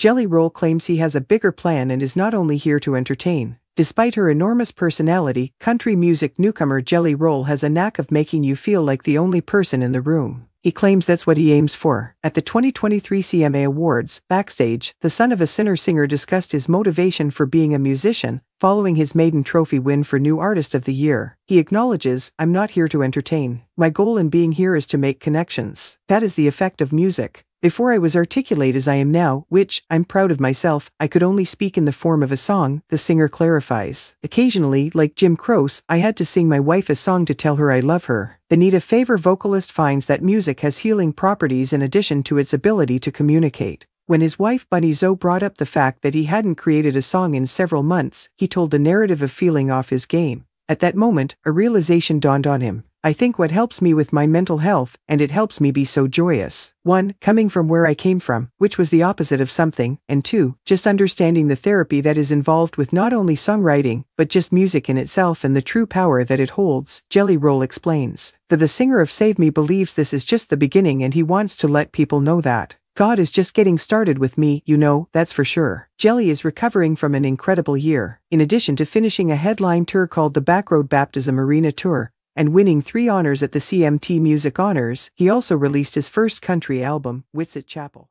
Jelly Roll claims he has a bigger plan and is not only here to entertain. Despite her enormous personality, country music newcomer Jelly Roll has a knack of making you feel like the only person in the room. He claims that's what he aims for. At the 2023 CMA Awards, backstage, the son of a sinner singer discussed his motivation for being a musician, following his maiden trophy win for New Artist of the Year. He acknowledges, I'm not here to entertain. My goal in being here is to make connections. That is the effect of music. Before I was articulate as I am now, which, I'm proud of myself, I could only speak in the form of a song, the singer clarifies. Occasionally, like Jim Croce, I had to sing my wife a song to tell her I love her. The Need a Favor vocalist finds that music has healing properties in addition to its ability to communicate. When his wife Bunny XO brought up the fact that he hadn't created a song in several months, he told the narrative of feeling off his game. At that moment, a realization dawned on him. I think what helps me with my mental health, and it helps me be so joyous. 1. Coming from where I came from, which was the opposite of something, and 2. Just understanding the therapy that is involved with not only songwriting, but just music in itself and the true power that it holds, Jelly Roll explains. The, the singer of Save Me believes this is just the beginning and he wants to let people know that. God is just getting started with me, you know, that's for sure. Jelly is recovering from an incredible year. In addition to finishing a headline tour called the Backroad Baptism Arena Tour, and winning three honors at the CMT Music Honors, he also released his first country album, Whitsitt Chapel.